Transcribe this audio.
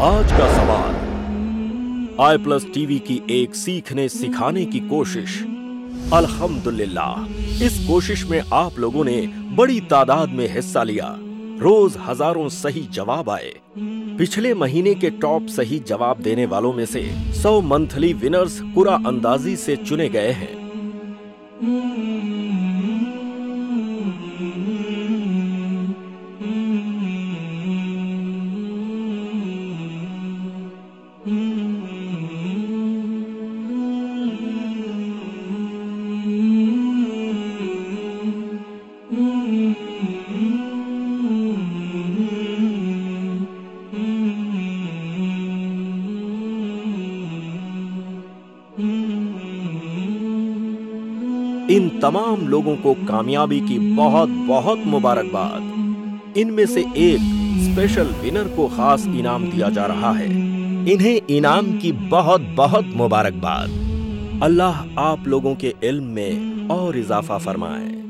आज का सवाल। आई प्लस टीवी की एक सीखने सिखाने की कोशिश। अल्हम्दुलिल्लाह। इस कोशिश में आप लोगों ने बड़ी तादाद में हिस्सा लिया। रोज हज़ारों सही जवाब आए। पिछले महीने के टॉप सही जवाब देने वालों में से सौ मंथली विनर्स कुरा अंदाजी से चुने गए हैं। इन तमाम लोगों को कामयाबी की बहुत बहुत मुबारकबाद। इनमें से एक स्पेशल विनर को खास इनाम दिया जा रहा है। इन्हें इनाम की बहुत बहुत मुबारकबाद। अल्लाह आप लोगों के इल्म में और इजाफा फरमाए।